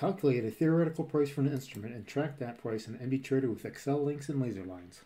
Calculate a theoretical price for an instrument and track that price in MD Trader with Excel links and laser lines.